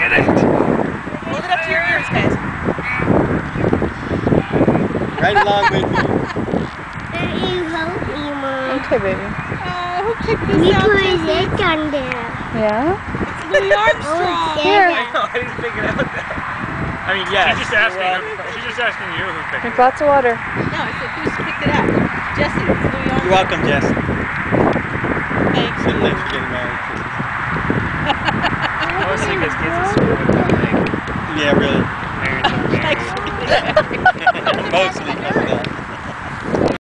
Get it! Hold it up to your ears, guys. Right along with you. You help me, Mom. Okay, baby. Oh, who picked this You out? put Jessie? it on there. Yeah? It's Louis Armstrong. Here. No, I didn't pick it out. I mean, yes. She's just asking. She's just asking you who picked Drink it. lots of water. No, I said who's picked it up. Jesse, it's Louis Armstrong. You're welcome, Jess. Thanks. So thanks for getting married. Yeah, really. Mostly.